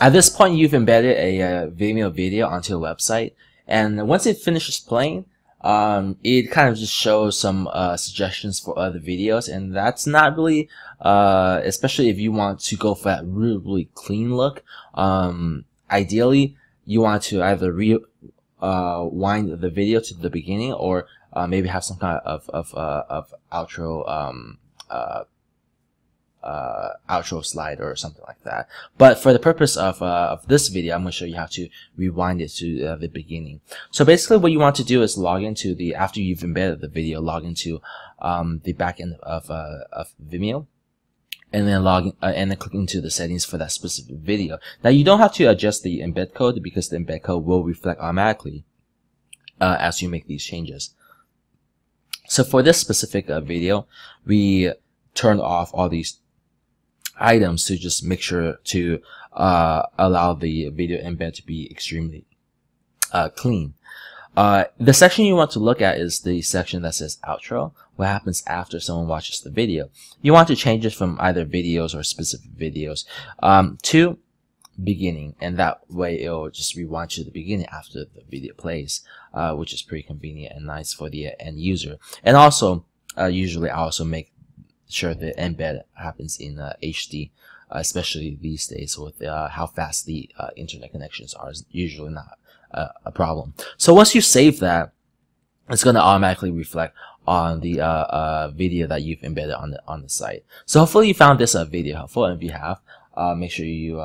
At this point, you've embedded a, uh Vimeo video onto your website, and once it finishes playing, um, it kind of just shows some uh, suggestions for other videos, and that's not really, uh, especially if you want to go for that really, really clean look. Um, ideally, you want to either re uh, wind the video to the beginning, or uh, maybe have some kind of of uh, of outro um, uh, outro slide or something like that. But for the purpose of, uh, of this video, I'm going to show you how to rewind it to uh, the beginning. So basically what you want to do is log into the, after you've embedded the video, log into um, the backend of, uh, of Vimeo and then log in, uh, and then click into the settings for that specific video. Now you don't have to adjust the embed code because the embed code will reflect automatically uh, as you make these changes. So for this specific uh, video, we turned off all these items to just make sure to uh, allow the video embed to be extremely uh, clean. Uh, the section you want to look at is the section that says outro. What happens after someone watches the video? You want to change it from either videos or specific videos um, to beginning, and that way it'll just rewind to the beginning after the video plays, uh, which is pretty convenient and nice for the end user. And also, uh, usually I also make sure the embed happens in uh, HD, uh, especially these days with uh, how fast the uh, internet connections are. Is usually not uh, a problem. So once you save that, it's going to automatically reflect on the video that you've embedded on the on the site. So hopefully you found this video helpful, and if you have, make sure you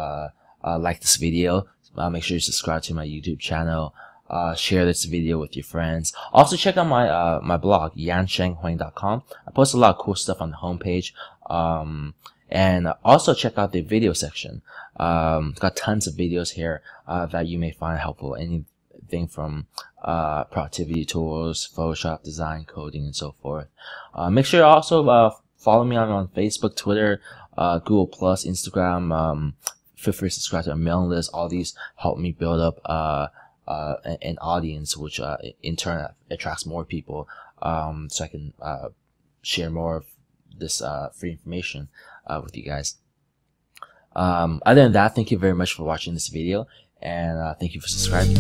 like this video. make sure you subscribe to my YouTube channel uh, share this video with your friends. Also check out my uh, my blog yanshenghuang.com. I post a lot of cool stuff on the homepage. Um, and also check out the video section. Um, got tons of videos here uh, that you may find helpful. Anything from uh, productivity tools, Photoshop design, coding, and so forth. Uh, make sure you also uh, follow me on, on Facebook, Twitter, uh, Google Plus, Instagram. Um, feel free to subscribe to my mailing list. All these help me build up uh, uh, an audience, which uh, in turn attracts more people. Um, so I can uh, share more of this uh, free information uh, with you guys. Um, other than that, thank you very much for watching this video, and uh, thank you for subscribing.